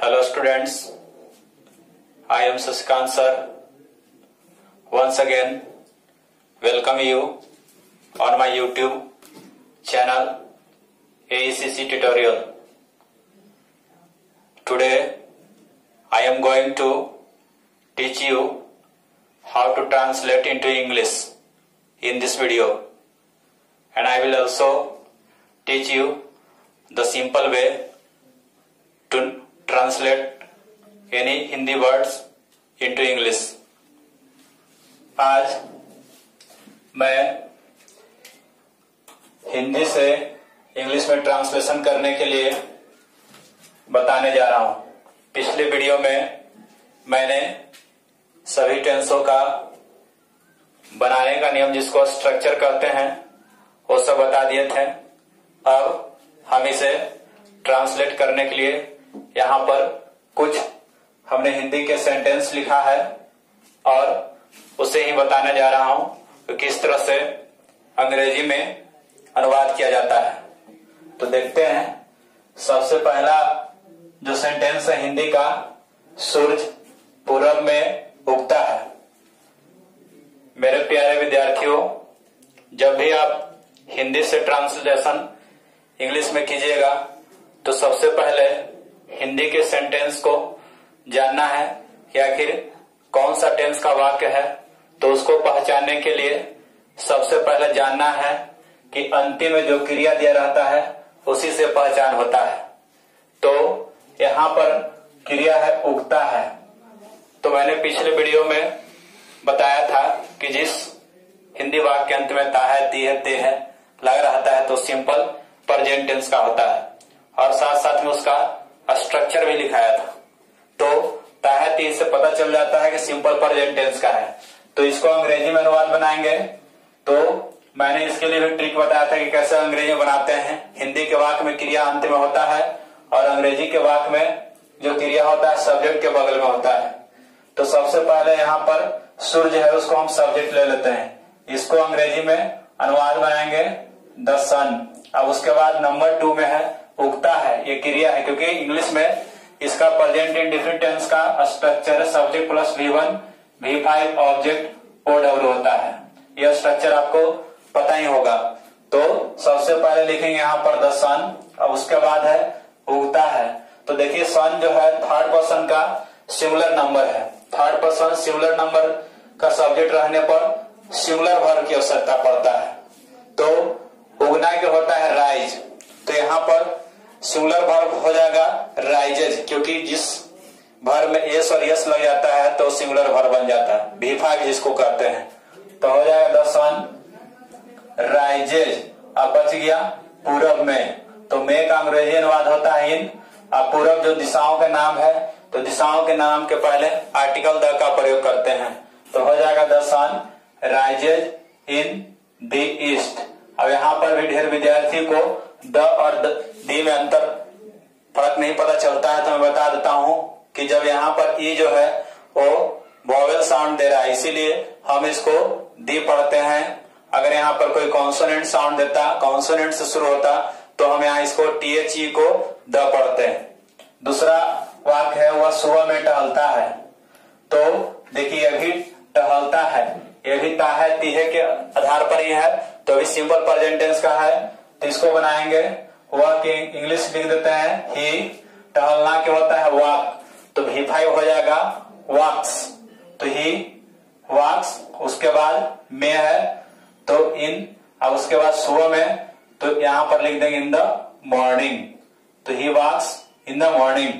Hello students, I am Sasikant sir. Once again, welcome you on my YouTube channel AECC tutorial. Today, I am going to teach you how to translate into English in this video and I will also teach you the simple way to translate any Hindi words into English आज मैं हिंदी से English में translation करने के लिए बताने जा रहा हूँ। पिछले वीडियो में मैंने सभी टेंसों का बनाने का नियम जिसको स्ट्रक्चर कहते हैं, वो सब बता दिए थे। अब हम इसे ट्रांसलेट करने के लिए यहाँ पर कुछ हमने हिंदी के सेंटेंस लिखा है और उसे ही बताने जा रहा हूँ कि किस तरह से अंग्रेज़ी में अनुवाद किया जाता है। तो देखते हैं, सबसे पहला जो सेंटेंस है हिंदी का, सूरज पूरब में उगता है। मेरे प्यारे विद्यार्थियों, जब भी आप हिंदी से ट्रांसलेशन इंग्लिश में कीजिएगा तो सबसे पहले हिंदी के सेंटेंस को जानना है कि आखिर कौन सा टेंस का वाक्य है? तो उसको पहचानने के लिए सबसे पहले जानना है कि अंतिम में जो क्रिया दिया रहता है, उसी से पहचान होता है। तो यहाँ पर क्रिया है, उगता है। तो मैंने पिछले वीडियो में बताया था कि जिस हिंदी वाक्य अंत में ता है, ती है, ते है लग रहता है तो सिंपल प्रेजेंट टेंस का होता है। और साथ साथ में उसका स्ट्रक्चर भी लिखाया था। तो ताहे ती से पता चल जाता है कि सिंपल प्रेजेंट टेंस का है। तो इसको अंग्रेज़ी में अनुवाद बनाएँगे। तो मैंने इसके लिए भी ट्रिक बताया था कि कैसे अंग्रेज़ी में बनाते हैं। हिंदी के वाक्य में क्रिया अंत में होता है और अंग्रेज़ी के वाक्य में जो क्रिया होता है सब्जेक्ट के बगल में होता है। तो सबसे पहले यहाँ पर सूर्य है, उसको हम सब्जेक्ट ले लेते हैं। इसको अंग्रेज़ी में अनुवाद बनाएँगे द सन अब उसके बाद नंबर टू में है उगता है, ये क्रिया है, क्योंकि इंग्लिश में इसका प्रेजेंट इन डिफरेंट टेंस का structure subject plus V one V five object O W होता है। यह स्ट्रक्चर आपको पता ही होगा। तो सबसे पहले लिखेंगे यहाँ पर द सन अब उसके बाद है, उगता है। तो देखिए सन जो है थर्ड पर्सन का सिमुलर नंबर है। थर्ड पर्सन सिमुलर नंबर का सब्जेक्ट रहने पर सिमुलर वर्ग की आवश्यकता पड़ता है। तो उगना के होता है राइज तो यहाँ पर सिमुलर वर्ब हो जाएगा राइजेज, क्योंकि जिस भर में एस और यस लग जाता है तो सिमुलर भर बन जाता है। भी जिसको कहते हैं। तो हो जाएगा दस वन राइजेज, अब बच गया पूरब में। तो मे का अंग्रेज़ी अनुवाद होता है इन अब पूरब जो दिशाओं के नाम है तो दिशाओं के नाम के पहले आर्टिकल द का प्रयोग करते हैं। तो हो जाएगा the sun rises in the east. अब यहाँ पर भी ढेर विद्यार्थी को द और दी में अंतर फ़र्क नहीं पता चलता है तो मैं बता देता हूँ कि जब यहाँ पर ई जो है, वो वॉवेल साउंड दे रहा है, इसीलिए हम इसको दी पढ़ते हैं। अगर यहाँ पर कोई कॉन्सोनेंट साउंड देता कॉन्सोनेंट से शुरू होता तो हम यहाँ इसको टी एच ई को द पढ़ते हैं। दूसरा वाक्य है, वह सुबह में टहलता है। तो देखिए भी टहलता है ये भी ता है तीहे के आधार पर ही है। तो अभी सिंपल प्रेजेंट टेंस का है। तो इसको बनाएँगे, वह इंग्लिश लिख देते हैं ही टहलना के होता है वॉक तो भी फाइव हो जाएगा वॉक्स तो ही वॉक्स उसके बाद में है तो इन अब उसके बाद सुबह में तो यहाँ पर लिख देंगे इन द मॉर्निंग तो he walks in the morning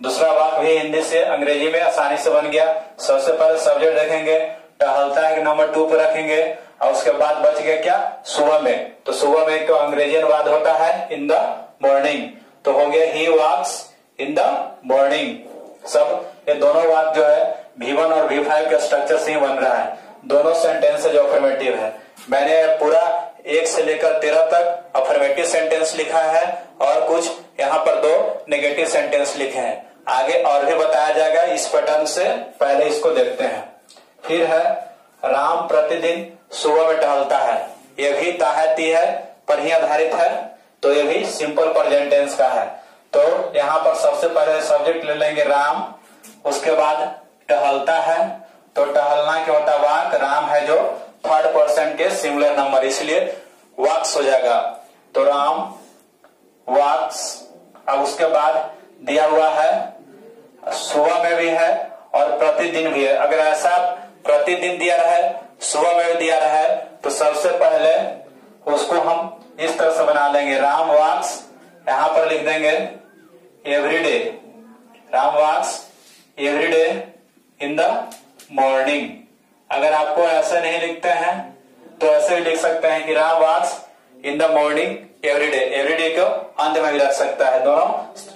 दूसरा वाक भी हिंदी से, अंग्रेज़ी में आसानी से बन गया। सबसे पहले सब्जेक्ट देखेंगे, टहलता है नंबर टू पर रखेंगे। और उसके बाद बच गया क्या? सुबह में। तो सुबह में तो अंग्रेज़ी अनुवाद होता है इन द मॉर्निंग तो हो गया he walks in the morning सब ये दोनों वाक जो है भी वन और भी फाइव के स्ट्रक्चर से ही बन रहा है। दोनों सेंटेंस जो अफर्मेटिव है। मैंने पूरा एक से लेकर तेरह तक अफर्मेटिव सेंटेंस लिखा है, और कुछ यहाँ पर दो नेगेटिव सेंटेंस लिखे हैं। आगे और भी बताया जाएगा, इस पैटर्न से पहले इसको देखते हैं। फिर है, राम प्रतिदिन सुबह में टहलता है। ये भी ताहती है, पर ही आधारित है। तो ये भी सिंपल प्रेजेंट टेंस का है। तो यहाँ पर सबसे पहले सब्जेक्ट ले लेंगे राम, उसके बाद टहलता है। तो टहलना क्या होता वाक? राम है जो थर्ड पर्सन के सिमिलर नंबर इसलिए वाक्स हो जाएगा। तो राम, वाक्स, अब उसके बाद दिया हुआ है, सुबह में भी है और प्रतिदिन भी है। अगर ऐसा प्रतिदिन दिया रहे सुबह में दिया रहे तो सबसे पहले उसको हम इस तरह से बना लेंगे। राम वाक्स यहाँ पर लिख देंगे everyday Ram walks everyday in the morning अगर आपको ऐसे नहीं लिखते हैं तो ऐसे भी लिख सकते हैं कि Ram walks in the morning everyday everyday को अंत में भी रख सकता है। दोनों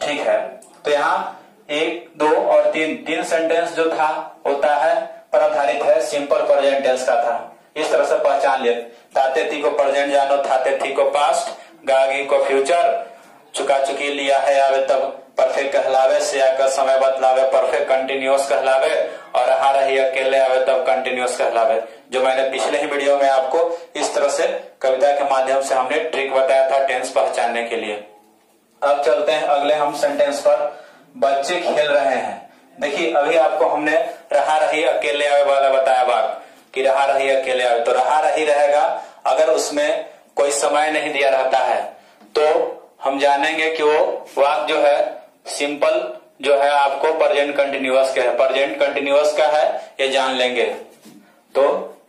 ठीक है। तो यहाँ एक, दो और तीन। तीन सेंटेंस जो था, होता है पर आधारित है सिंपल प्रेजेंट टेंस का था। इस तरह से पहचान लिया ताते थी को प्रेजेंट जानो, थाते थी को पास्ट गागी को फ्यूचर चुका चुकी लिया है आवे तब परफेक्ट कहलावे से आकर समय बतलावे परफेक्ट कंटिन्यूस कहलावे, और रहा रही अकेले आवे तब कंटिन्यूस कहलावे। जो मैंने पिछले ही वीडियो में आपको इस तरह से कविता के माध्यम से हमने ट्रिक बताया था टेंस पहचानने के लिए। अब चलते हैं अगले हम सेंटेंस पर। बच्चे खेल रहे हैं। देखिए, अभी आपको हमने रहा रही अकेले आवे वाला बताया बात, कि रहा रही अकेले आवे। तो रहा रही रहेगा, अगर उसमें कोई समय नहीं दिया रहता है तो हम जानेंगे कि वो वाक जो है, सिंपल जो है आपको प्रजेंट कंटिन्यूअस का है। प्रजेंट कंटिन्यूअस का है, ये जान लेंगे। तो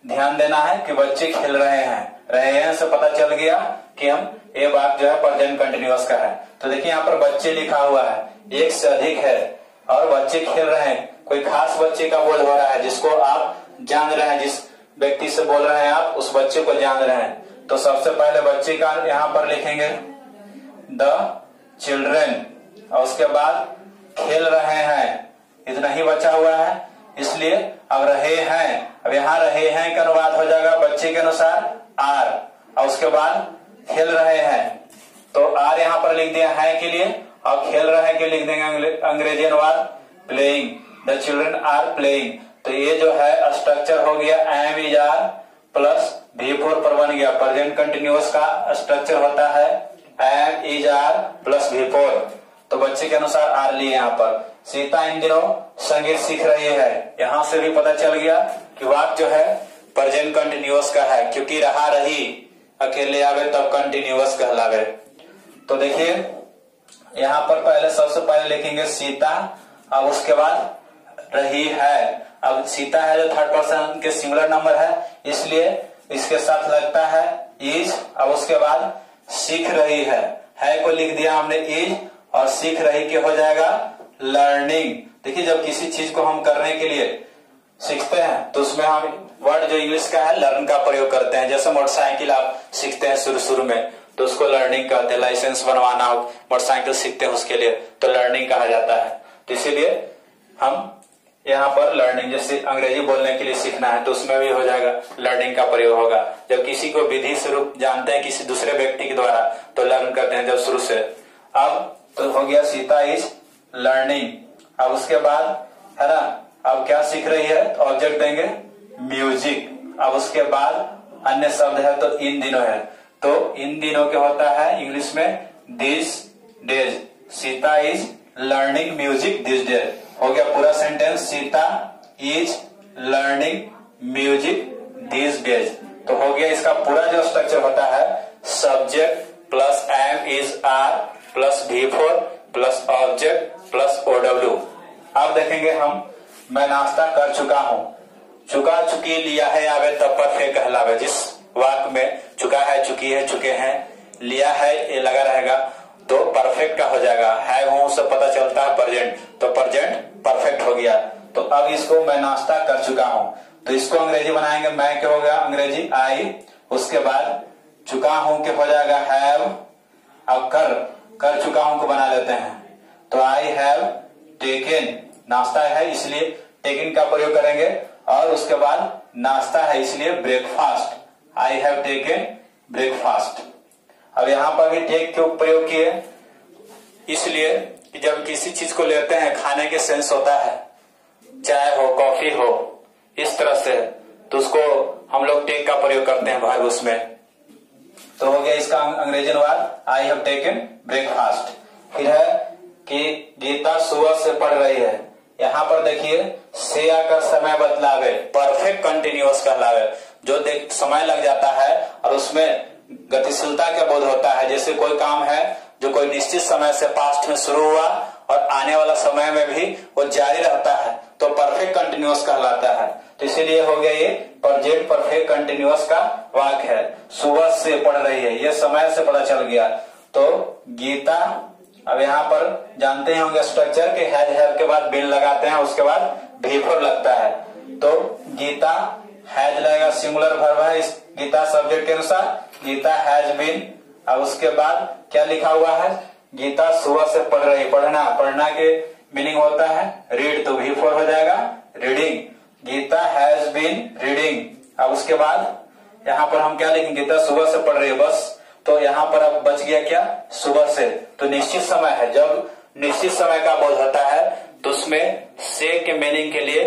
ध्यान देना है कि बच्चे खेल रहे हैं। रहे हैं से पता चल गया कि हम ये बात जो है प्रजेंट कंटिन्यूअस का है। तो देखिए यहाँ पर बच्चे लिखा हुआ है, एक से अधिक है। और बच्चे खेल रहे हैं। कोई खास बच्चे का बोल हो रहा है, जिसको आप जान रहे हैं, जिस व्यक्ति से बोल रहे हैं आप, उस बच्चे को जान रहे हैं। तो सबसे पहले बच्चे का यहाँ पर लिखेंगे, द चिल्ड्रेन और उसके बाद, खेल रहे हैं इतना ही बचा हुआ है। इसलिए अब रहे हैं, अब यहाँ रहे हैं का अनुवाद हो जाएगा बच्चे के अनुसार, आर और उसके बाद, खेल रहे हैं तो आर यहाँ पर लिख दिया है के लिए। और खेल रहे के लिख देंगे अंग्रेज़ी अनुवाद playing the children are playing तो ये जो है स्ट्रक्चर हो गया am is are plus V four पर बन गया। प्रेजेंट कंटिन्यूस का स्ट्रक्चर होता है am is are plus V four तो बच्चे के अनुसार आर लिए यहाँ पर। सीता इन दिनों संगीत सीख रही है। यहाँ से भी पता चल गया कि वाक जो है प्रेजेंट कंटिन्यूस का है। क्योंकि रहा रही, अकेले आवे तब कंटिन्यूस कहलावे। तो देखिए यहाँ पर पहले सबसे पहले लिखेंगे सीता, अब उसके बाद रही है। अब सीता है जो थर्ड पर्सन के सिमिलर नंबर है, इसलिए इसके साथ लगता है इज़ अब उसके बाद सीख रही है। है को लिख दिया हमने इज़ और सीख रही के हो जाएगा लर्निंग देखिए जब किसी चीज़ को हम करने के लिए सीखते हैं। तो उसमें हम वर्ड जो इंग्लिश का है लर्न का प्रयोग करते हैं। जैसे मोटरसाइकिल आप सीखते हैं शुरू शुरू में तो उसको लर्निंग कहते हैं। लाइसेंस बनवाना हो मोटरसाइकिल सीखते हैं उसके लिए तो लर्निंग कहा जाता है। तो इसीलिए हम यहाँ पर लर्निंग जैसे अंग्रेज़ी बोलने के लिए सीखना है तो उसमें भी हो जाएगा लर्निंग का प्रयोग होगा। जब किसी को विधि स्वरूप जानते हैं किसी दूसरे व्यक्ति के द्वारा तो लर्न करते हैं जब शुरू से। अब तो हो गया सीता इज़ लर्निंग अब उसके बाद, है ना? अब क्या सीख रही है? तो ऑब्जेक्ट देंगे म्यूज़िक अब उसके बाद अन्य शब्द है तो इन दिनों है। तो इन दिनों क्या होता है? इंग्लिश में these days Sita is learning music this day हो गया पूरा sentence Sita is learning music these days तो हो गया इसका पूरा जो स्ट्रक्चर होता है subject plus am is are plus V four plus object plus O W अब देखेंगे हम मैं नाश्ता कर चुका हूँ। चुका चुकी लिया है आवे तब पर फे कहलावे। जिस वाक में चुका है, चुकी है, चुके हैं, लिया है, ये लगा रहेगा तो परफेक्ट का हो जाएगा। है हूँ से पता चलता है प्रेजेंट तो प्रेजेंट परफेक्ट हो गया। तो अब इसको मैं नाश्ता कर चुका हूँ। तो इसको अंग्रेज़ी बनाएँगे। मैं क्या हो गया? अंग्रेज़ी आई उसके बाद चुका हूँ के हो जाएगा? हैव अब कर कर चुका हूँ को बना लेते हैं? तो आई हैव टेकन नाश्ता है, इसलिए टेकन का प्रयोग करेंगे। और उसके बाद नाश्ता है, इसलिए breakfast I have taken breakfast अब यहाँ पर भी टेक के प्रयोग किए। इसलिए कि जब किसी चीज़ को लेते हैं, खाने के सेंस होता है। चाय हो कॉफ़ी हो, इस तरह से तो उसको हम लोग टेक का प्रयोग करते हैं भाग उसमें। तो हो गया इसका अंग्रेज़ी अनुवाद। आई हैव टेकन ब्रेकफास्ट फिर है कि गीता सुबह से पढ़ रही है। यहाँ पर देखिए, से आकर समय बदलावे परफेक्ट कंटिन्यूअस कहलावे, जो देख, समय लग जाता है और उसमें गतिशीलता का बोध होता है। जैसे कोई काम है, जो कोई निश्चित समय से पास्ट में शुरू हुआ और आने वाला समय में भी वो जारी रहता है तो परफेक्ट कंटिन्यूअस कहलाता है। तो इसीलिए हो गया ये प्रेजेंट परफेक्ट कंटिन्यूअस का वाक्य है। सुबह से पढ़ रही है, ये समय से पता चल गया। तो गीता अब यहाँ पर जानते हैं होंगे स्ट्रक्चर के हैज़ हैव के बाद बिल लगाते हैं, उसके बाद भीफोर लगता है। तो गीता हैज़ लगेगा सिंगुलर भर्व है। इस गीता सब्जेक्ट के अनुसार गीता हैज़ बीन अब उसके बाद क्या लिखा हुआ है? गीता सुबह से पढ़ रही, पढ़ना पढ़ना के मीनिंग होता है रीड तो भी फोर हो जाएगा reading Gita has been reading अब उसके बाद यहाँ पर हम क्या लिखेंगे? गीता सुबह से पढ़ रही है, बस। तो यहाँ पर अब बच गया क्या? सुबह से। तो निश्चित समय है। जब निश्चित समय का बोध होता है तो उसमें से के मीनिंग के लिए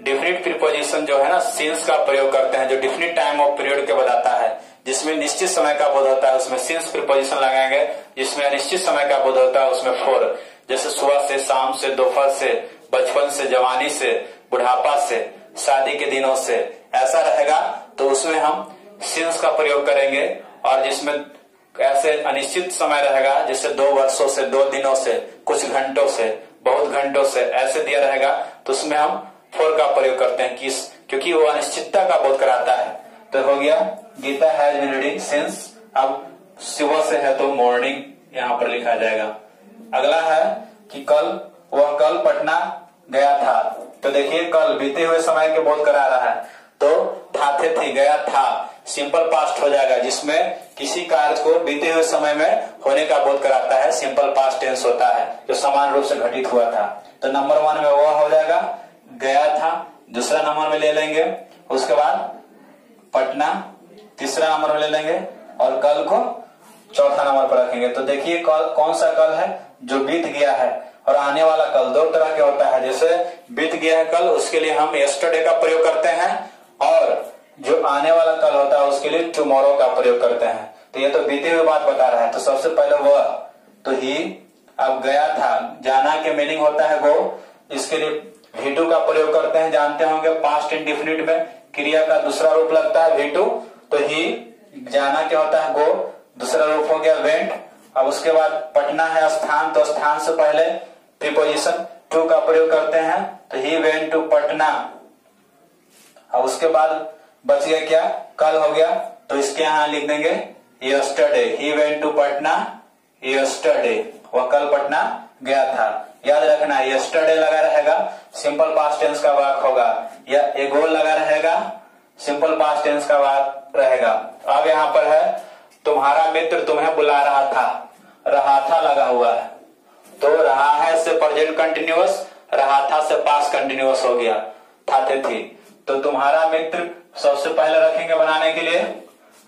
डिफिनिट प्रिपोजिशन जो है ना सिंस का प्रयोग करते हैं, जो डिफिनिट टाइम ऑफ़ पीरियड के बताता है, जिसमें निश्चित समय का बोध होता है, उसमें सिंस प्रिपोजिशन लगाएँगे, जिसमें अनिश्चित समय का बोध होता है, उसमें फोर जैसे सुबह से, शाम से, दोपहर से, बचपन से, जवानी से, बुढ़ापा से, शादी के दिनों से, ऐसा रहेगा तो उसमें हम सिंस का प्रयोग करेंगे, और जिसमें ऐसे अनिश्चित समय रहेगा जैसे दो वर्षों से, दो दिनों से, कुछ घंटों से, बहुत घंटों से ऐसे दिया रहेगा तो उसमें हम फोर का प्रयोग करते हैं किस क्योंकि वो अनिश्चितता का बोध कराता है। तो हो गया, Gita has been reading since अब सुबह से है तो मॉर्निंग यहाँ पर लिखा जाएगा। अगला है कि कल, वह कल पटना गया था। तो देखिए, कल बीते हुए समय के बोध करा रहा है। तो था थे थी, गया था। सिंपल पास्ट हो जाएगा, जिसमें किसी कार्य को बीते हुए समय में होने का बोध कराता है, सिंपल पास्ट टेंस होता है, जो समान रूप से घटित हुआ था। तो नंबर वन में वह हो जाएगा, गया था, दूसरा नंबर में ले लेंगे, उसके बाद पटना, तीसरा नंबर में ले लेंगे, और कल को चौथा नंबर पर रखेंगे। तो देखिए कल, कौन सा कल है जो बीत गया है, और आने वाला कल दो तरह के होता है। जैसे बीत गया है कल, उसके लिए हम यस्टरडे का प्रयोग करते हैं, और जो आने वाला कल होता है, उसके लिए टुमारो का प्रयोग करते हैं। तो ये तो बीते हुए बात बता रहा है। तो सबसे पहले वह तो ही अब गया था। जाना के मीनिंग होता है गो इसके लिए भीटू का प्रयोग करते हैं। जानते होंगे पास्ट इंडिफिनिट में क्रिया का दूसरा रूप लगता है भीटू तो ही जाना क्या होता है गो दूसरा रूप हो गया वेंट अब उसके बाद पटना है स्थान तो स्थान से पहले प्रिपोजिशन टू का प्रयोग करते हैं। तो ही वेंट टू पटना। अब उसके बाद बच गया क्या? कल हो गया? तो इसके यहाँ लिख देंगे yesterday he went to Patna yesterday वह कल पटना गया था। याद रखना यस्टरडे लगा रहेगा सिंपल पास्ट टेंस का वाक होगा। या एगोल लगा रहेगा सिंपल पास्ट टेंस का वाक रहेगा। अब यहाँ पर है, तुम्हारा मित्र तुम्हें बुला रहा था। रहा था लगा हुआ है। तो रहा है से प्रेजेंट कंटिन्यूअस रहा था से पास कंटिन्यूअस हो गया। था थे थी। तो तुम्हारा मित्र सबसे पहले रखेंगे बनाने के लिए।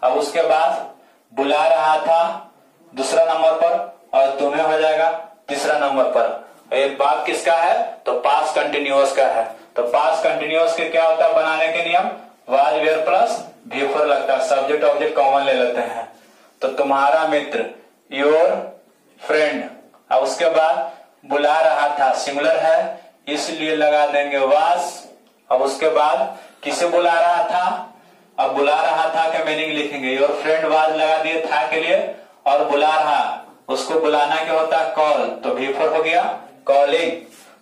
अब उसके बाद बुला रहा था दूसरा नंबर पर और तुम्हें हो जाएगा तीसरा नंबर पर। एक बात किसका है? तो पास कंटिन्यूअस का है। तो पास कंटिन्यूअस के क्या होता है बनाने के नियम? वाज वेयर प्लस बिफोर लगता है। सब्जेक्ट ऑब्जेक्ट कॉमन ले लेते हैं। तो तुम्हारा मित्र योर फ्रेंड अब उसके बाद बुला रहा था। सिंगुलर है, इसलिए लगा देंगे वास अब उसके बाद किसे बुला रहा था? अब बुला रहा था का मीनिंग लिखेंगे। योर फ्रेंड वाज लगा दिए था के लिए और बुला रहा। उसको बुलाना क्या होता? कॉल तो बिफोर हो गया कॉलिंग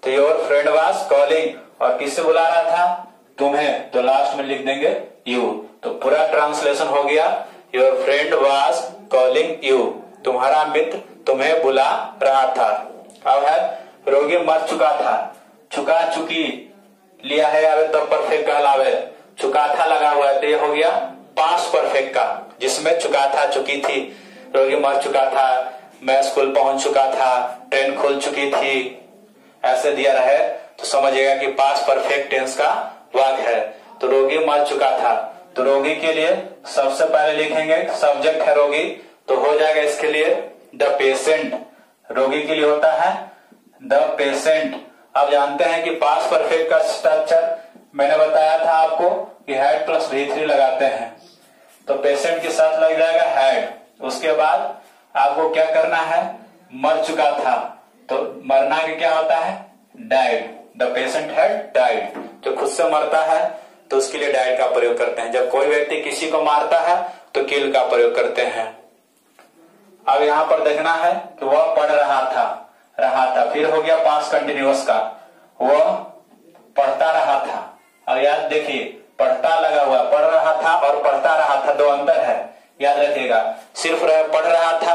तो योर फ्रेंड वाज कॉलिंग और किससे बुला रहा था? तुम्हें। तो लास्ट में लिख देंगे यू तो पूरा ट्रांसलेशन हो गया। Your friend was calling you तुम्हारा मित्र तुम्हें बुला रहा था। अब है, रोगी मर चुका था। चुका चुकी। लिया है आवे तब परफेक्ट कहलावे। चुका था लगा हुआ है तो ये हो गया पास परफेक्ट का, जिसमें चुका था, चुकी थी। रोगी मर चुका था, मैं स्कूल पहुँच चुका था ट्रेन खुल चुकी थी। ऐसे दिया रहे तो समझिएगा कि पास परफेक्ट टेंस का वाक है। तो रोगी मर चुका था। तो रोगी के लिए सबसे पहले लिखेंगे सब्जेक्ट है रोगी तो हो जाएगा इसके लिए द पेशेंट रोगी के लिए होता है द पेशेंट आप जानते हैं कि पास परफेक्ट का स्ट्रक्चर मैंने बताया था आपको कि हेड प्लस वी थ्री लगाते हैं। तो पेशेंट के साथ लग जाएगा हेड उसके बाद आपको क्या करना है? मर चुका था। तो मरना के क्या होता है? Died the patient has died जो खुद से मरता है तो उसके लिए डाइड का प्रयोग करते हैं। जब कोई व्यक्ति किसी को मारता है तो किल का प्रयोग करते हैं। अब यहाँ पर देखना है कि वह पढ़ रहा था। रहा था। फिर हो गया पाँच कंटिन्यूस का। वह पढ़ता रहा था। अब याद देखिए पढ़ता लगा हुआ पढ़ रहा था और पढ़ता रहा था। दो अंतर है। याद रखिएगा। सिर्फ़ रह, पढ़ रहा था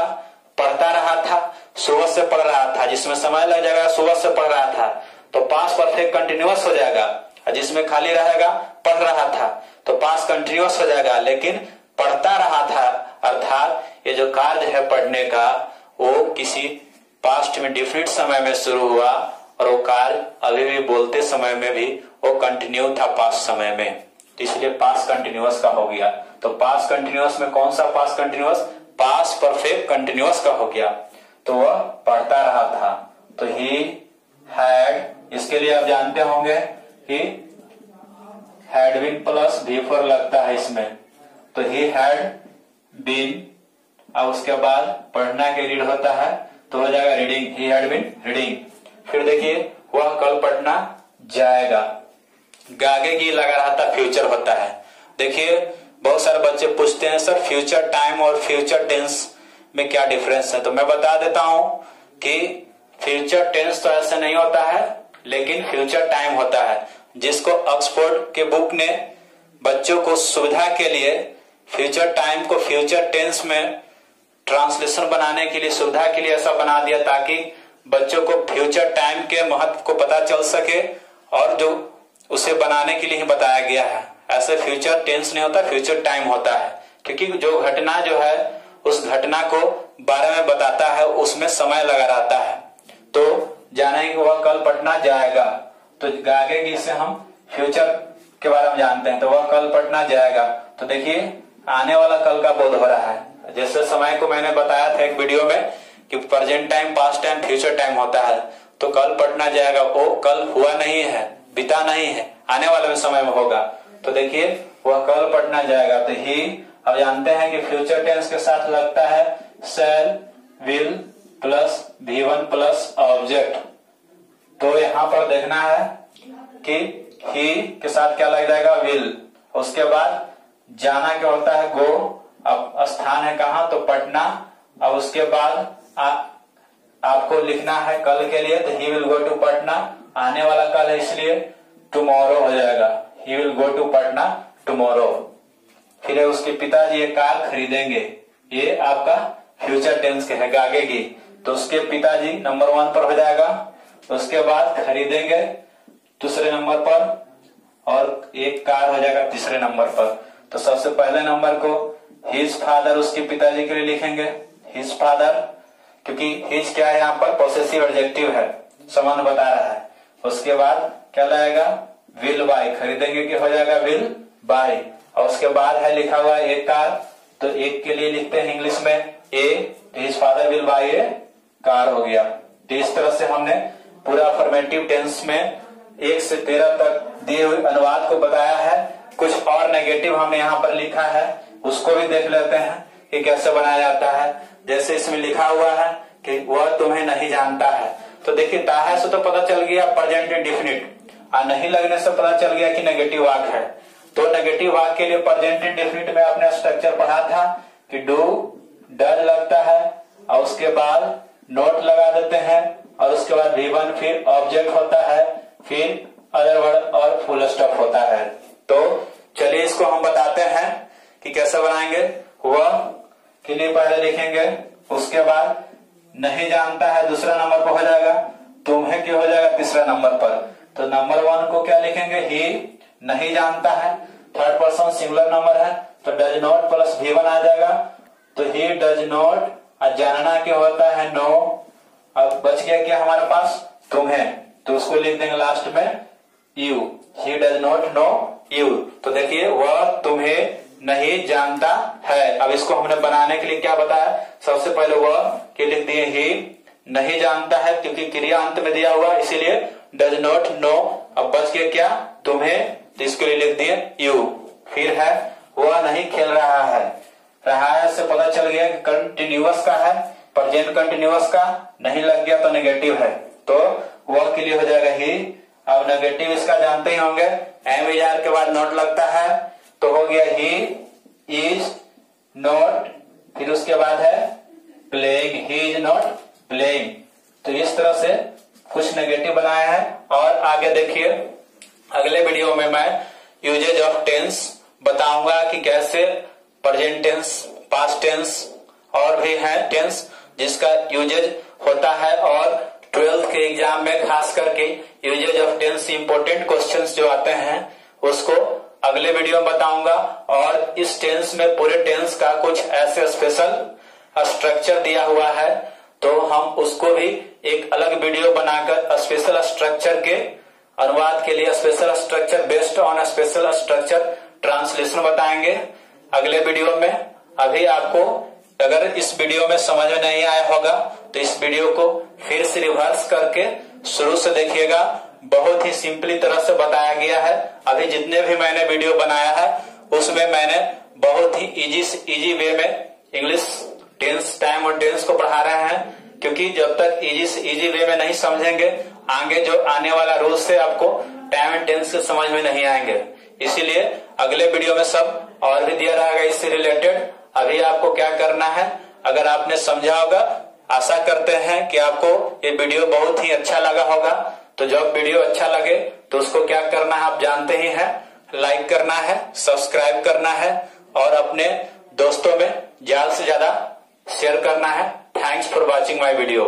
पढ़ता रहा था सुबह से पढ़ रहा था। जिसमें समय लग जाएगा सुबह से पढ़ रहा था। तो पास परफेक्ट कंटिन्यूस हो जाएगा। जिसमें खाली रहेगा पढ़ रहा था। तो पास कंटिन्यूस हो जाएगा। लेकिन पढ़ता रहा था। अर्थात ये जो कार्य है पढ़ने का वो किसी पास्ट में डिफरेंट समय में शुरू हुआ और वो कार्य अभी भी बोलते समय में भी वो कंटिन्यू था पास समय में। तो इसलिए पास कंटिन्यूअस का हो गया। तो पास कंटिन्यूस में कौन सा past continuous past perfect continuous का हो गया। तो वह पढ़ता रहा था। तो ही हैड इसके लिए आप जानते होंगे कि had been plus V four लगता है इसमें। तो ही हैड बीन और उसके बाद पढ़ना के रीड होता है। तो हो जाएगा reading he had been reading फिर देखिए, वह कल पढ़ना जाएगा। गागे की लगा रहा था फ्यूचर होता है। देखिए, बहुत सारे बच्चे पूछते हैं, सर फ्यूचर टाइम और फ्यूचर टेंस में क्या डिफरेंस है? तो मैं बता देता हूँ कि फ्यूचर टेंस तो ऐसे नहीं होता है, लेकिन फ्यूचर टाइम होता है। जिसको ऑक्सफोर्ड के बुक ने बच्चों को सुविधा के लिए फ्यूचर टाइम को फ्यूचर टेंस में ट्रांसलेशन बनाने के लिए, सुविधा के लिए ऐसा बना दिया ताकि बच्चों को फ्यूचर टाइम के महत्व को पता चल सके और जो उसे बनाने के लिए ही बताया गया है। ऐसे फ्यूचर टेंस नहीं होता फ्यूचर टाइम होता है। क्योंकि जो घटना जो है, उस घटना को बारे में बताता है, उसमें समय लगा रहता है। तो जाने जानेंगे वह कल पटना जाएगा। तो आगे की से हम फ्यूचर के बारे में जानते हैं। तो वह कल पटना जाएगा। तो देखिए, आने वाला कल का बोध हो रहा है। जैसे समय को मैंने बताया था एक वीडियो में कि present time past time future time होता है। तो कल पटना जाएगा वो कल हुआ नहीं है, बिता नहीं है, आने वाले में समय में होगा। तो देखिए, वह कल पटना जाएगा। तो ही, अब जानते हैं कि फ्यूचर टेंस के साथ लगता है cell will plus V one plus object तो यहाँ पर देखना है कि ही के साथ क्या लग जाएगा विल उसके बाद जाना क्या होता है गो अब स्थान है कहा? तो पटना। अब उसके बाद आ, आपको लिखना है कल के लिए तो he will go to Patna. आने वाला कल है इसलिए टुमारो हो जाएगा। He will go to Patna tomorrow फिर उसके पिताजी एक कार खरीदेंगे। ये आपका फ्यूचर टेंस के है आगे की। तो उसके पिताजी नंबर वन पर हो जाएगा। उसके बाद खरीदेंगे दूसरे नंबर पर और एक कार हो जाएगा तीसरे नंबर पर। तो सबसे पहले नंबर को हिज फादर उसके पिताजी के लिए लिखेंगे। हिज फादर क्योंकि हिज क्या है यहाँ पर? पोसेसिव एडजेक्टिव है। संबंध बता रहा है। उसके बाद क्या लाएगा? विल बाय खरीदेंगे कि हो जाएगा विल बाय और उसके बाद है लिखा हुआ एक कार। तो एक के लिए लिखते हैं इंग्लिश में a his father will buy a car हो गया। तो इस तरह से हमने पूरा फॉर्मेटिव टेंस में एक से तेरह तक दिए हुए अनुवाद को बताया है। कुछ और नेगेटिव हमने यहाँ पर लिखा है। उसको भी देख लेते हैं कि कैसे बनाया जाता है। जैसे इसमें लिखा हुआ है कि वह तुम्हें नहीं जानता है। तो देखिए ताहा से तो पता चल गया प्रेजेंट इंडिफिनिट और नहीं लगने से पता चल गया कि नेगेटिव वाक है। तो नेगेटिव वाक के लिए प्रेजेंट इंडिफिनिट में आपने स्ट्रक्चर पढ़ा था कि डू डर लगता है, और उसके बाद नोट लगा देते हैं, और उसके बाद रिबन फिर ऑब्जेक्ट होता है, फिर अदर वर्ड और फुल स्टॉप होता है तो चलिए इसको हम बताते हैं कि कैसे बनाएँगे वह के लिए पहले लिखेंगे, उसके बाद नहीं जानता है दूसरा नंबर पर हो जाएगा तुम्हें क्यों हो जाएगा तीसरा नंबर पर। तो नंबर वन को क्या लिखेंगे? ही नहीं जानता है थर्ड पर्सन सिंगुलर नंबर है तो डज नॉट प्लस भी आ जाएगा। तो ही डज नॉट और जानना क्या होता है? नो अब बच गया क्या हमारे पास? तुम्हें। तो उसको लिख देंगे लास्ट में you he does not know you तो देखिए, वह तुम्हें नहीं जानता है। अब इसको हमने बनाने के लिए क्या बताया? सबसे पहले वह के लिख दिए ही नहीं जानता है, क्योंकि क्रिया अंत में दिया हुआ, इसीलिए डज नॉट नो अब बच गया क्या? तुम्हें तो इसके लिए लिख दिए यू फिर है, वह नहीं खेल रहा है। रहा है से पता चल गया कि कंटिन्यूस का है प्रेजेंट कंटिन्यूअस का नहीं लग गया तो नेगेटिव है। तो वह के लिए हो जाएगा ही। अब नेगेटिव इसका जानते ही होंगे। एम के बाद नोट लगता है। तो हो गया ही इज़ नॉट फिर उसके बाद है playing he is not playing तो इस तरह से कुछ नेगेटिव बनाया है। और आगे देखिए, अगले वीडियो में मैं यूजेज ऑफ़ टेंस बताऊँगा कि कैसे प्रेजेंट टेंस पास्ट टेंस और भी है टेंस जिसका यूजेज होता है। और ट्वेल्थ के एग्ज़ाम में खास करके uses of tense important questions जो आते हैं, उसको अगले वीडियो में बताऊँगा। और इस टेंस में, पूरे टेंस का कुछ ऐसे स्पेशल स्ट्रक्चर दिया हुआ है। तो हम उसको भी एक अलग वीडियो बनाकर स्पेशल स्ट्रक्चर के अनुवाद के लिए special structure based on special structure translation बताएँगे। अगले वीडियो में, अभी आपको, अगर इस वीडियो में समझ में नहीं आया होगा तो इस वीडियो को फिर से रिवर्स करके शुरू से देखिएगा। बहुत ही सिंपली तरह से बताया गया है। अभी जितने भी मैंने वीडियो बनाया है, उसमें मैंने बहुत ही इजी इजी वे में इंग्लिश टेंस टाइम और टेंस को पढ़ा रहे हैं, क्योंकि जब तक इजी से इजी वे में नहीं समझेंगे, आगे जो आने वाला रूल से आपको टाइम एंड टेंस के समझ में नहीं आएँगे। इसीलिए अगले वीडियो में सब और भी दिया रहेगा इससे रिलेटेड अभी आपको क्या करना है, अगर आपने समझा होगा, आशा करते हैं कि आपको ये वीडियो बहुत ही अच्छा लगा होगा। तो जब वीडियो अच्छा लगे तो उसको क्या करना है, आप जानते ही है। लाइक करना है सब्सक्राइब करना है और अपने दोस्तों में ज़्यादा से ज़्यादा शेयर करना है। Thanks for watching my video